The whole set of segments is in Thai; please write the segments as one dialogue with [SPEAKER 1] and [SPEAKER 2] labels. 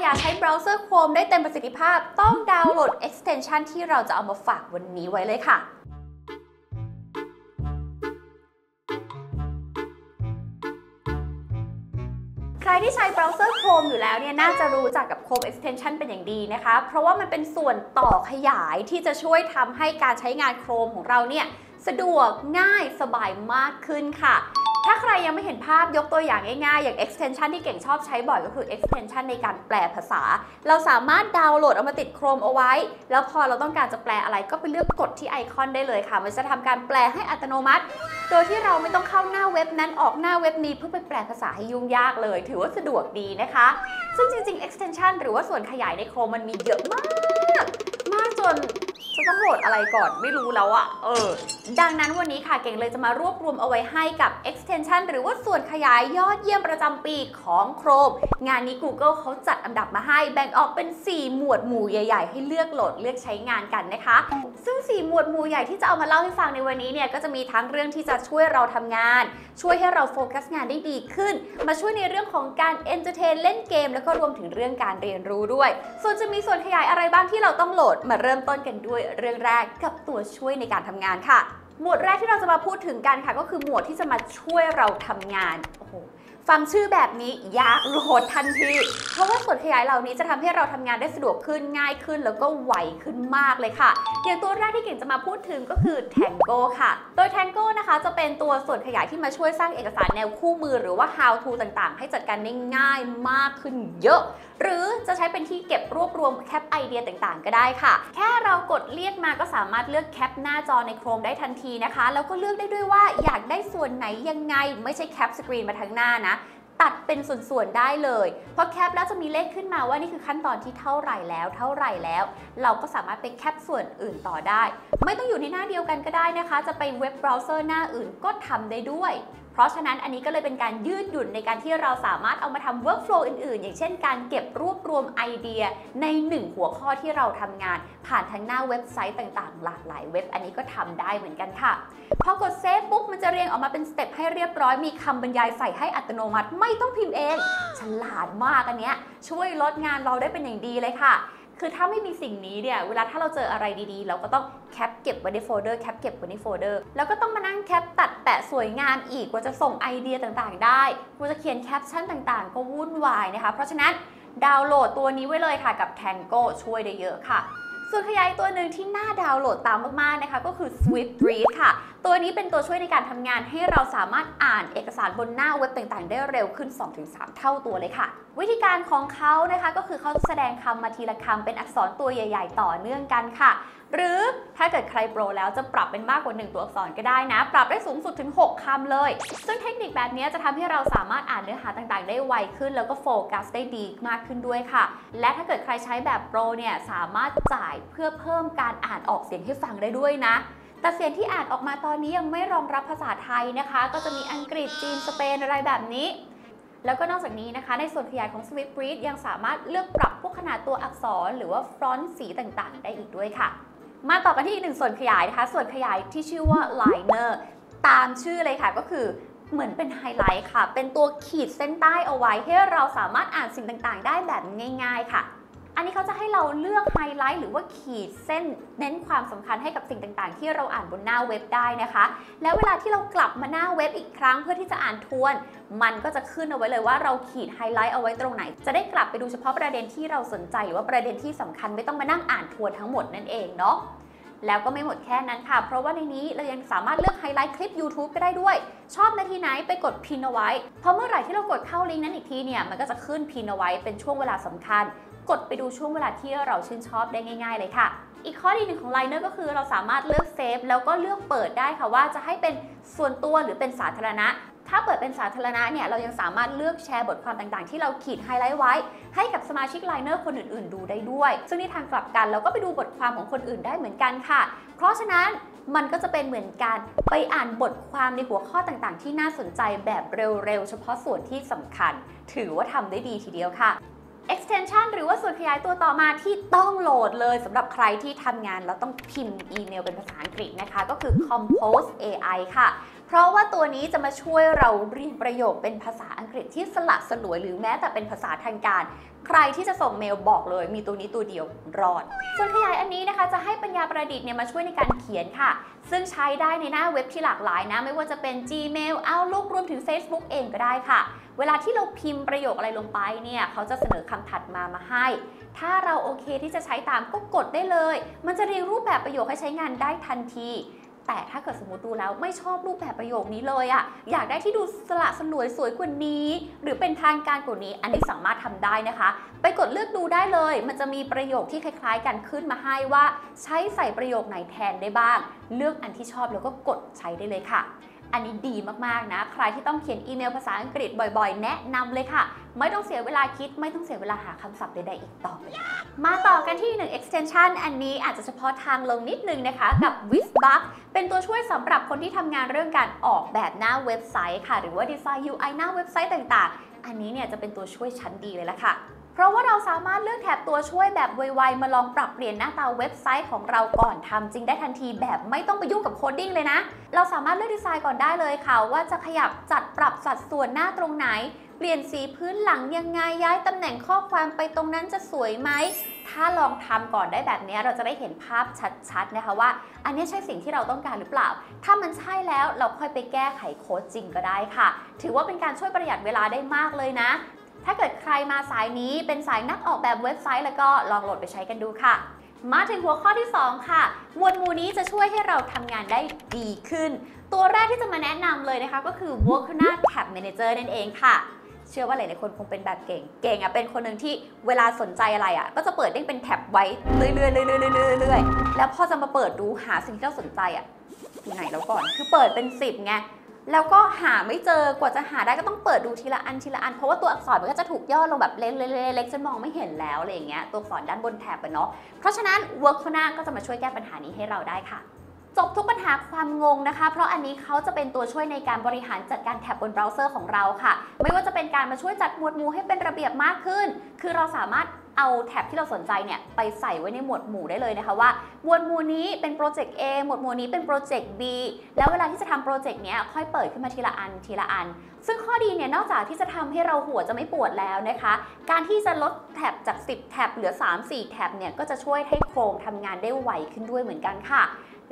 [SPEAKER 1] อยากใช้เบราว์เซอร์ Chrome ได้เต็มประสิทธิภาพ ต้องดาวน์โหลด extension ที่เราจะเอามาฝากวันนี้ไว้เลยค่ะใครที่ใช้เบราว์เซอร์ Chrome อยู่แล้วเนี่ยน่าจะรู้จักกับ Chrome Extension เป็นอย่างดีนะคะ เพราะว่ามันเป็นส่วนต่อขยายที่จะช่วยทำให้การใช้งาน Chrome ของเราเนี่ยสะดวกง่ายสบายมากขึ้นค่ะ ถ้าใครยังไม่เห็นภาพยกตัวอย่างง่ายๆ อย่าง extension ที่เก่งชอบใช้บ่อยก็คือ extension ในการแปลภาษา เราสามารถดาวน์โหลดเอามาติด Chrome เอาไว้ แล้วพอเราต้องการจะแปลอะไรก็ไปเลือกกดที่ไอคอนได้เลยค่ะ มันจะทำการแปลให้อัตโนมัติ โดยที่เราไม่ต้องเข้าหน้าเว็บนั้นออกหน้าเว็บนี้เพื่อไปแปลภาษาให้ยุ่งยากเลย ถือว่าสะดวกดีนะคะ ซึ่งจริงๆ extension หรือว่าส่วนขยายใน Chrome มันมีเยอะมาก มากจน จะต้องโหลดอะไรก่อนไม่รู้แล้วอะเออ ดังนั้นวันนี้ค่ะเก่งเลยจะมารวบรวมเอาไว้ให้กับ extension หรือว่าส่วนขยายยอดเยี่ยมประจำปีของ Chrome งานนี้ Google เขาจัดอันดับมาให้ แบ่งออกเป็น 4 หมวดหมู่ใหญ่ ๆ ให้เลือกโหลดเลือกใช้งานกันนะคะ ซึ่ง 4 หมวดหมู่ใหญ่ที่จะเอามาเล่าให้ฟังในวันนี้เนี่ยก็จะมีทั้งเรื่องที่จะช่วยเราทำงาน ช่วยให้เราโฟกัสงานได้ดีขึ้น มาช่วยในเรื่องของการ entertain เล่นเกม แล้วก็รวมถึงเรื่องการเรียนรู้ด้วย ส่วนจะมีส่วนขยายอะไรบ้างที่เราต้องโหลดมาเริ่มต้นกันด้วยเรื่องแรกกับตัวช่วยในการทำงานค่ะ หมวดแรกที่เราจะมาพูดถึงกันค่ะ ก็คือหมวดที่จะมาช่วยเราทำงานโอ้โหฟังชื่อแบบนี้ยากโหลดทันที เพราะว่าส่วนขยายเหล่านี้จะทำให้เราทำงานได้สะดวกขึ้นง่ายขึ้น แล้วก็ไวขึ้นมากเลยค่ะ อย่างตัวแรกที่เก่งจะมาพูดถึงก็คือ Tango ค่ะ โดย Tango นะคะจะเป็นตัวส่วนขยายที่มาช่วยสร้างเอกสารแนวคู่มือ หรือว่า how to ต่างๆ ให้จัดการได้ง่ายมากขึ้นเยอะหรือจะใช้เป็นที่เก็บรวบรวมแคปไอเดียต่างๆ ก็ได้ค่ะ แค่เรากดเลียกมาก็สามารถเลือกแคปหน้าจอใน Chrome ได้ทันทีนะคะ แล้วก็เลือกได้ด้วยว่าอยากได้ส่วนไหนยังไง ไม่ใช่ cap screen มาทั้งหน้านะตัดเป็นส่วนๆได้เลยพอ cap แล้วจะมีเลขขึ้นมาว่านี่คือขั้นตอนที่เท่าไหร่แล้ว เท่าไหร่แล้ว เราก็สามารถไป cap ส่วนอื่นต่อได้ ไม่ต้องอยู่ในหน้าเดียวกันก็ได้นะคะ จะไป web browser หน้าอื่นก็ทำได้ด้วย เพราะฉะนั้นอันนี้ก็เลยเป็นการยืดหยุ่นในการที่เราสามารถเอามาทำ workflow อื่นๆ อย่างเช่นการเก็บรวบรวมไอเดียในหนึ่งหัวข้อที่เราทำงาน ผ่านทางหน้าเว็บไซต์ต่างๆ หลากหลายเว็บอันนี้ก็ทำได้เหมือนกันค่ะพอกดเซฟปุ๊บมันจะเรียงออกมาเป็น step ให้เรียบร้อยมีคำบรรยายใส่ให้อัตโนมัติไม่ต้องพิมพ์เอง ฉลาดมากอันเนี้ยช่วยลดงานเราได้เป็นอย่างดีเลยค่ะ คือถ้าไม่มีสิ่งนี้เนี่ย เวลาถ้าเราเจออะไรดีๆ เราก็ต้องแคปเก็บไว้ในโฟลเดอร์ แคปเก็บไว้ในโฟลเดอร์ แล้วก็ต้องมานั่งแคปตัดแปะสวยงามอีก กว่าจะส่งไอเดียต่างๆ ได้ กว่าจะเขียนแคปชั่นต่างๆ ก็วุ่นวายนะคะ เพราะฉะนั้นดาวน์โหลดตัวนี้ไว้เลยค่ะกับ Tango ช่วยได้เยอะค่ะ ส่วนขยายตัวหนึ่งที่น่าดาวน์โหลดตามมากๆนะคะก็คือ Swift Read ค่ะ ตัวนี้เป็นตัวช่วยในการทำงานให้เราสามารถอ่านเอกสารบนหน้าเว็บต่างๆ ได้เร็วขึ้น 2-3 เท่าตัวเลยค่ะ วิธีการของเขานะคะก็คือเขาแสดงคำมาทีละคำเป็นอักษรตัวใหญ่ ๆ ต่อเนื่องกันค่ะ หรือถ้าเกิดใครโปรแล้วจะปรับเป็นมากกว่า 1 ตัวอักษรก็ได้นะ ปรับได้สูงสุดถึง 6คำเลย ซึ่งเทคนิคแบบนี้จะทำให้เราสามารถอ่านเนื้อหาต่างๆ ได้ไวขึ้น แล้วก็โฟกัสได้ดีมากขึ้นด้วยค่ะ และถ้าเกิดใครใช้แบบโปรเนี่ยสามารถจ่ายเพื่อเพิ่มการอ่านออกเสียงให้ฟังได้ด้วยนะ แต่เสียงที่อ่านออกมาตอนนี้ยังไม่รองรับภาษาไทยนะคะ ก็จะมีอังกฤษจีนสเปนอะไรแบบนี้ แล้วก็นอกจากนี้นะคะ ในส่วนขยายของ Swift Read ยังสามารถเลือกปรับพวกขนาดตัวอักษร หรือว่าฟอนต์สีต่างๆ ได้อีกด้วยค่ะ มาต่อกันที่อีกหนึ่งส่วนขยายนะคะ ส่วนขยายที่ชื่อว่า Liner ตามชื่อเลยค่ะก็คือเหมือนเป็นไฮไลท์ค่ะ เป็นตัวขีดเส้นใต้เอาไว้ให้เราสามารถอ่านสิ่งต่างๆ ได้แบบง่าย ๆ ค่ะ อันนี้เขาจะให้เราเลือกไฮไลท์หรือว่าขีดเส้นเน้นความสำคัญให้กับสิ่งต่างๆ ที่เราอ่านบนหน้าเว็บได้นะคะ แล้วเวลาที่เรากลับมาหน้าเว็บอีกครั้งเพื่อที่จะอ่านทวน มันก็จะขึ้นเอาไว้เลยว่าเราขีดไฮไลท์เอาไว้ตรงไหน จะได้กลับไปดูเฉพาะประเด็นที่เราสนใจหรือว่าประเด็นที่สำคัญไม่ต้องมานั่งอ่านทวนทั้งหมดนั่นเองเนาะ แล้วก็ไม่หมดแค่นั้นค่ะ เพราะว่าในนี้เรายังสามารถเลือกไฮไลท์คลิป YouTube ก็ได้ด้วย ชอบนาทีไหนไปกด pin เอาไว้ เพราะเมื่อไหร่ที่เรากดเข้าลิงก์นั้นอีกทีเนี่ย มันก็จะขึ้น pin เอาไว้เป็นช่วงเวลาสำคัญ กดไปดูช่วงเวลาที่เราชื่นชอบได้ง่าย ๆ เลยค่ะ อีกข้อดีหนึ่งของ Liner ก็คือเราสามารถเลือกเซฟแล้วก็เลือกเปิดได้ค่ะว่าจะให้เป็นส่วนตัวหรือเป็นสาธารณะ ถ้าเปิดเป็นสาธารณะเนี่ยเรายังสามารถเลือกแชร์บทความต่างๆ ที่เราขีดไฮไลท์ไว้ ให้กับสมาชิก Liner คนอื่นๆ ดูได้ด้วย ซึ่งในทางกลับกันเราก็ไปดูบทความของคนอื่นได้เหมือนกันค่ะ เพราะฉะนั้นมันก็จะเป็นเหมือนการไปอ่านบทความในหัวข้อต่างๆ ที่น่าสนใจแบบเร็วๆ เฉพาะส่วนที่สำคัญ ถือว่าทำได้ดีทีเดียวค่ะ extension หรือว่าส่วนขยายตัวต่อมาที่ต้องโหลดเลยสำหรับใครที่ทำงานแล้วต้องพิมพ์อีเมลเป็นภาษาอังกฤษนะคะ ก็คือ compose AI ค่ะ เพราะว่าตัวนี้จะมาช่วยเราเรียนประโยคเป็นภาษาอังกฤษที่สละสลวยหรือแม้แต่เป็นภาษาทางการ ใครที่จะส่งเมลบอกเลย มีตัวนี้ตัวเดียวรอด ส่วนขยายอันนี้นะคะ จะให้ปัญญาประดิษฐ์เนี่ยมาช่วยในการเขียนค่ะ ซึ่งใช้ได้ในหน้าเว็บที่หลากหลายนะ ไม่ว่าจะเป็น Gmail Outlook รวมถึง Facebook เองก็ได้ค่ะ เวลาที่เราพิมพ์ประโยคอะไรลงไปเนี่ยเขาจะเสนอคำถัดมามาให้ ถ้าเราโอเคที่จะใช้ตามก็กดได้เลย มันจะเรียงรูปแบบประโยคให้ใช้งานได้ทันที แต่ถ้าเกิดสมมติดูแล้วไม่ชอบรูปแบบประโยคนี้เลยอะอยากได้ที่ดูสละสลวยสวยกว่านี้ หรือเป็นทางการกว่านี้ อันนี้สามารถทำได้นะคะ ไปกดเลือกดูได้เลย มันจะมีประโยคที่คล้าย ๆ กันขึ้นมาให้ว่า ใช้ใส่ประโยคไหนแทนได้บ้าง เลือกอันที่ชอบแล้วก็กดใช้ได้เลยค่ะ อันนี้ดีมากๆนะ ใครที่ต้องเขียนอีเมลภาษาอังกฤษบ่อยๆ แนะนำเลยค่ะ ไม่ต้องเสียเวลาคิด ไม่ต้องเสียเวลาหาคำศัพท์ใดๆอีกต่อไป มาต่อกันที่1 extension อันนี้อาจจะเฉพาะทางลงนิดนึงนะคะ กับ w i z b u g เป็นตัวช่วยสำหรับคนที่ทำงานเรื่องการออกแบบหน้าเว็บไซต์ค่ะ หรือว่าดีไซน์ UI หน้าเว็บไซต์ต่างๆ อันนี้เนี่ยจะเป็นตัวช่วยชั้นดีเลยละค่ะ เพราะว่าเราสามารถเลือกแถบตัวช่วยแบบไวๆมาลองปรับเปลี่ยนหน้าตาเว็บไซต์ของเราก่อนทำจริงได้ทันทีแบบไม่ต้องไปยุ่งกับ coding เลยนะ เราสามารถเลือกดีไซน์ก่อนได้เลยค่ะ ว่าจะขยับจัดปรับสัดส่วนหน้าตรงไหน เปลี่ยนสีพื้นหลังยังไงย้ายตำแหน่งข้อความไปตรงนั้นจะสวยไหมถ้าลองทำก่อนได้แบบนี้เราจะได้เห็นภาพชัดๆนะคะว่า อันนี้ใช่สิ่งที่เราต้องการหรือเปล่า ถ้ามันใช่แล้วเราค่อยไปแก้ไขโค้ดจริงก็ได้ค่ะ ถือว่าเป็นการช่วยประหยัดเวลาได้มากเลยนะ ถ้าเกิดใครมาสายนี้เป็นสายนักออกแบบเว็บไซต์แล้วก็ลองโหลดไปใช้กันดูค่ะ มาถึงหัวข้อที่ 2 ค่ะ หมวดหมู่นี้จะช่วยให้เราทำงานได้ดีขึ้น ตัวแรกที่จะมาแนะนำเลยนะคะ ก็คือ Workana Tab Manager นั่นเองค่ะเชื่อว่าหลายๆคนคงเป็นแบบเก่ง เก่งอะเป็นคนหนึ่งที่เวลาสนใจอะไรอะ ก็จะเปิดเด้งเป็นแท็บไว้เรื่อยๆเรื่อยๆเรื่อยๆเรื่อยๆแล้วพอจะมาเปิดดูหาสิ่งที่เราสนใจอะอยู่ไหนแล้วก่อน คือเปิดเป็น 10ไง แล้วก็หาไม่เจอกว่าจะหาได้ก็ต้องเปิดดูทีละอันทีละอัน เพราะว่าตัวอักษรมันก็จะถูกย่อลงแบบเล็กๆๆๆจนมองไม่เห็นแล้วอะไรอย่างเงี้ยตัวอักษรด้านบนแถบเนาะเพราะฉะนั้น Workfona ก็จะมาช่วยแก้ปัญหานี้ให้เราได้ค่ะจบทุกปัญหาความงงนะคะ เพราะอันนี้เขาจะเป็นตัวช่วยในการบริหารจัดการแท็บบนเบราว์เซอร์ของเราค่ะ ไม่ว่าจะเป็นการมาช่วยจัดหมวดหมู่ให้เป็นระเบียบมากขึ้น คือเราสามารถ เอาแท็บที่เราสนใจเนี่ยไปใส่ไว้ในหมวดหมู่ได้เลยนะคะว่าหมวดหมู่นี้เป็นโปรเจกต์ A หมวดหมู่นี้เป็นโปรเจกต์ B แล้วเวลาที่จะทำโปรเจกต์เนี้ยค่อยเปิดขึ้นมาทีละอันทีละอัน ซึ่งข้อดีเนี่ยนอกจากที่จะทำให้เราหัวจะไม่ปวดแล้วนะคะ การที่จะลดแท็บจาก 10 แท็บเหลือ 3-4 แท็บเนี่ยก็จะช่วยให้โครงทำงานได้ไวขึ้นด้วยเหมือนกันค่ะ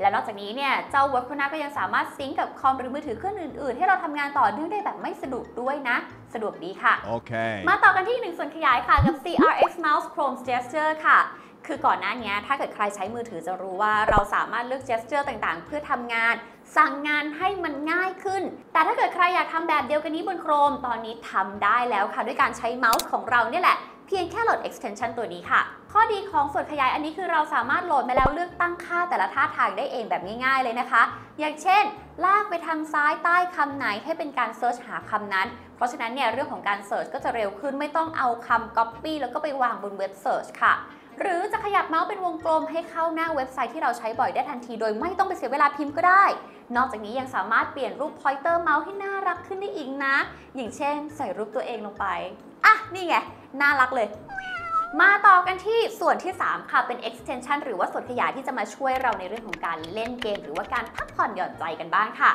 [SPEAKER 1] และนอกจากนี้เนี่ยเจ้า Workfona ก็ยังสามารถซิงก์กับคอมหรือมือถือเครื่องอื่น ๆ ให้เราทำงานต่อเนื่องได้แบบไม่สะดุดด้วยนะ สะดวกดีค่ะ
[SPEAKER 2] Okay.
[SPEAKER 1] มาต่อกันที่หนึ่งส่วนขยายค่ะกับ CRX Mouse Chrome Gesture ค่ะคือก่อนหน้านี้ถ้าเกิดใครใช้มือถือจะรู้ว่าเราสามารถเลือก gesture ต่างๆ เพื่อทำงาน สั่งงานให้มันง่ายขึ้น แต่ถ้าเกิดใครอยากทำแบบเดียวกันนี้บน Chrome ตอนนี้ทำได้แล้วค่ะ ด้วยการใช้เมาส์ของเราเนี่ยแหละ เพียงแค่โหลด extension ตัวนี้ค่ะ ข้อดีของส่วนขยายอันนี้คือเราสามารถโหลดมาแล้วเลือกตั้งค่าแต่ละท่าทางได้เองแบบง่ายๆเลยนะคะ อย่างเช่น ลากไปทางซ้ายใต้คำไหนให้เป็นการ search หาคำนั้น เพราะฉะนั้นเนี่ยเรื่องของการ search ก็จะเร็วขึ้นไม่ต้องเอาคำ Copy แล้วก็ไปวางบนเว็บ search ค่ะหรือจะขยับเมาส์เป็นวงกลมให้เข้าหน้าเว็บไซต์ที่เราใช้บ่อยได้ทันที โดยไม่ต้องไปเสียเวลาพิมพ์ก็ได้ นอกจากนี้ยังสามารถเปลี่ยนรูป pointer เมาส์ให้น่ารักขึ้นได้อีกนะ อย่างเช่น ใส่รูปตัวเองลงไป อะ นี่ไง น่ารักเลย มาต่อกันที่ส่วนที่ 3 ค่ะเป็น extension หรือว่าส่วนขยายที่จะมาช่วยเราในเรื่องของการเล่นเกม หรือว่าการพักผ่อนหย่อนใจกันบ้างค่ะ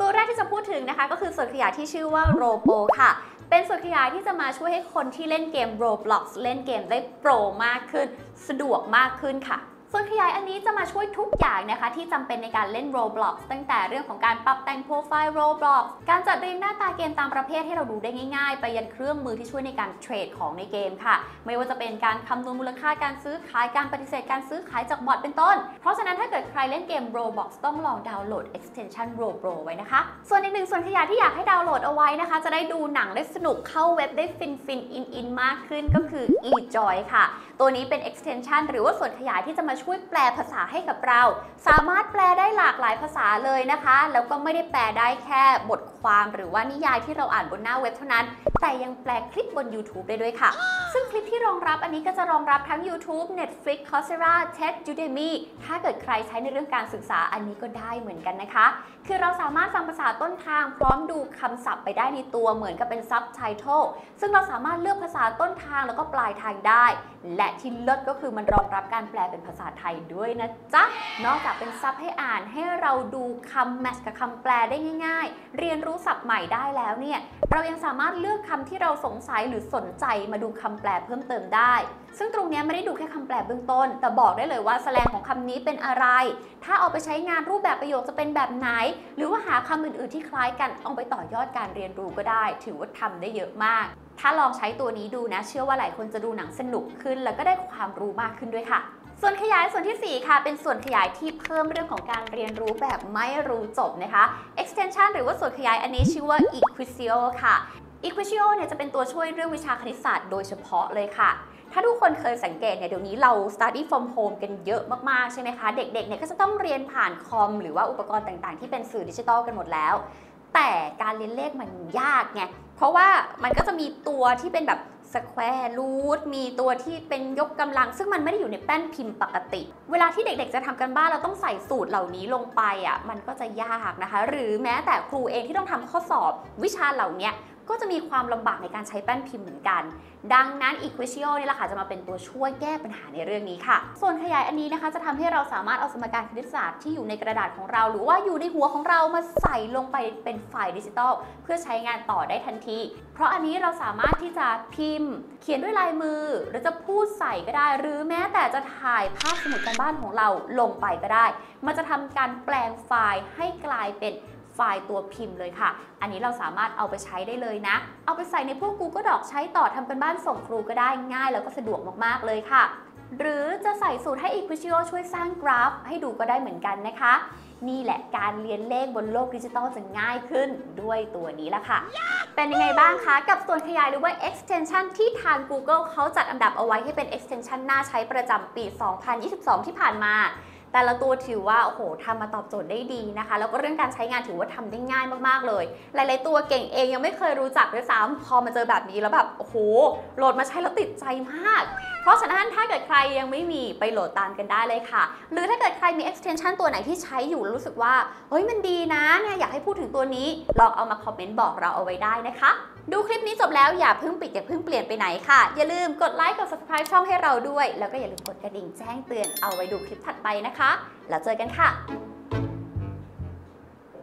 [SPEAKER 1] ตัวแรกที่จะพูดถึงนะคะ ก็คือส่วนขยายที่ชื่อว่า Robo ค่ะเป็นส่วนขยายที่จะมาช่วยให้คนที่เล่นเกม Roblox เล่นเกมได้โปรมากขึ้น สะดวกมากขึ้นค่ะ ส่วนขยายอันนี้จะมาช่วยทุกอย่างนะคะ ที่จำเป็นในการเล่น Roblox ตั้งแต่เรื่องของการปรับแต่งโปรไฟล์ Roblox การจัดเรียงหน้าตาเกมตามประเภทให้เราดูได้ง่าย ๆ ไปยันเครื่องมือที่ช่วยในการเทรดของในเกมค่ะ ไม่ว่าจะเป็นการคำนวณมูลค่าการซื้อขายการปฏิเสธการซื้อขายจากบอทเป็นต้น เพราะฉะนั้นถ้าเกิดใครเล่นเกม Roblox ต้องลองดาวน์โหลด extension Roblo ไว้นะคะ ส่วนอีกหนึ่งส่วนขยายที่อยากให้ดาวน์โหลดเอาไว้นะคะ จะได้ดูหนังได้สนุกเข้าเว็บได้ฟินฟินอินอินมากขึ้นก็คือ eJoy ค่ะ ตัวนี้เป็น extension หรือว่าส่วนขยายที่จะมาช่วยแปลภาษาให้กับเรา สามารถแปลได้หลากหลายภาษาเลยนะคะ แล้วก็ไม่ได้แปลได้แค่บทความหรือว่านิยายที่เราอ่านบนหน้าเว็บเท่านั้น แต่ยังแปลคลิปบน YouTube ได้ด้วยค่ะซึ่งคลิปที่รองรับอันนี้ก็จะรองรับทั้ง YouTube Netflix Coursera TED Udemy ถ้าเกิดใครใช้ในเรื่องการศึกษาอันนี้ก็ได้เหมือนกันนะคะ คือเราสามารถฟังภาษาต้นทางพร้อมดูคำศัพท์ไปได้ในตัวเหมือนกับเป็นซับไตเติลซึ่งเราสามารถเลือกภาษาต้นทางแล้วก็ปลายทางได้ และที่เลิศก็คือมันรองรับการแปลเป็นภาษาไทยด้วยนะจ๊ะ นอกจากเป็นซับให้อ่านให้เราดูคำแมทช์กับคำแปลได้ง่าย ๆ เรียนรู้ศัพท์ใหม่ได้แล้วเนี่ย เรายังสามารถเลือกคำที่เราสงสัยหรือสนใจมาดูคำแปลเพิ่มเติมได้ ซึ่งตรงนี้ไม่ได้ดูแค่คำแปลเบื้องต้น แต่บอกได้เลยว่าแสลงของคำนี้เป็นอะไร ถ้าเอาไปใช้งานรูปแบบประโยคจะเป็นแบบไหน หรือว่าหาคำอื่นๆที่คล้ายกันเอาไปต่อยอดการเรียนรู้ก็ได้ ถือว่าทำได้เยอะมาก ถ้าลองใช้ตัวนี้ดูนะ เชื่อว่าหลายคนจะดูหนังสนุกขึ้น แล้วก็ได้ความรู้มากขึ้นด้วยค่ะส่วนขยายส่วนทีสี่4 ค่ะ เป็นส่วนขยายที่เพิ่มเรื่องของการเรียนรู้แบบไม่รู้จบนะคะ extension หรือว่าส่วนขยายอันนี้ชื่อว่า equisio ค่ะ equisio เนี่ยจะเป็นตัวช่วยเรื่องวิชาคณิตศาสตร์โดยเฉพาะเลยค่ะ ถ้าทุกคนเคยสังเกตเนี่ยเดี๋ยวนี้เรา study from home กันเยอะมาก ๆ ใช่ไหมคะ เด็กๆเนี่ยก็จะต้องเรียนผ่านคอม หรือว่าอุปกรณ์ต่างๆ ที่เป็นสื่อดิจิทัลกันหมดแล้ว แต่การเรียนเลขมันยากไง เพราะว่ามันก็จะมีตัวที่เป็นแบบสแควร์รูทมีตัวที่เป็นยกกำลัง ซึ่งมันไม่ได้อยู่ในแป้นพิมพ์ปกติ เวลาที่เด็กๆจะทำกันบ้านเราต้องใส่สูตรเหล่านี้ลงไปอะมันก็จะยากนะคะ หรือแม้แต่ครูเองที่ต้องทำข้อสอบวิชาเหล่านี้ ก็จะมีความลำบากในการใช้แป้นพิมพ์เหมือนกัน ดังนั้น Equatio นี่แหละค่ะจะมาเป็นตัวช่วยแก้ปัญหาในเรื่องนี้ค่ะ ส่วนขยายอันนี้นะคะ จะทำให้เราสามารถเอาสมการคณิตศาสตร์ที่อยู่ในกระดาษของเรา หรือว่าอยู่ในหัวของเรามาใส่ลงไปเป็นไฟล์ดิจิทัลเพื่อใช้งานต่อได้ทันที เพราะอันนี้เราสามารถที่จะพิมพ์ เขียนด้วยลายมือ หรือจะพูดใส่ก็ได้ หรือแม้แต่จะถ่ายภาพสมุดการบ้านของเราลงไปก็ได้ มันจะทำการแปลงไฟล์ให้กลายเป็น ไฟล์ตัวพิมพ์เลยค่ะ อันนี้เราสามารถเอาไปใช้ได้เลยนะ เอาไปใส่ในพวก Google Doc ใช้ต่อทำกันบ้านส่งครูก็ได้ง่ายแล้วก็สะดวกมากๆเลยค่ะ หรือจะใส่สูตรให้ Equatio ช่วยสร้างกราฟ ให้ดูก็ได้เหมือนกันนะคะ นี่แหละการเรียนเลขบนโลกดิจิตอลจะง่ายขึ้นด้วยตัวนี้ละค่ะ เป็นยังไงบ้างคะกับส่วนขยายหรือว่า extension ที่ทาง Google เขาจัดอันดับเอาไว้ให้เป็น extension น่าใช้ประจำปี 2022 ที่ผ่านมา แต่ละตัวถือว่าโอ้โหทำมาตอบโจทย์ได้ดีนะคะ แล้วก็เรื่องการใช้งานถือว่าทำได้ง่ายมากๆเลย หลาย ๆ ตัวเก่งเองยังไม่เคยรู้จักด้วยซ้ำพอมาเจอแบบนี้แล้วแบบโอ้โหโหลดมาใช้แล้วติดใจมาก เพราะฉะนั้นถ้าเกิดใครยังไม่มีไปโหลดตามกันได้เลยค่ะ หรือถ้าเกิดใครมี extension ตัวไหนที่ใช้อยู่รู้สึกว่าเฮ้ยมันดีนะเนี่ยอยากให้พูดถึงตัวนี้ลองเอามาคอมเมนต์บอกเราเอาไว้ได้นะคะ ดูคลิปนี้จบแล้วอย่าเพิ่งปิดอย่าเพิ่งเปลี่ยนไปไหนค่ะ อย่าลืมกดไลค์กด subscribe ช่องให้เราด้วย แล้วก็อย่าลืมกดกระดิ่งแจ้งเตือนเอาไว้ดูคลิปถัดไปนะคะ แล้วเจอกันค่ะ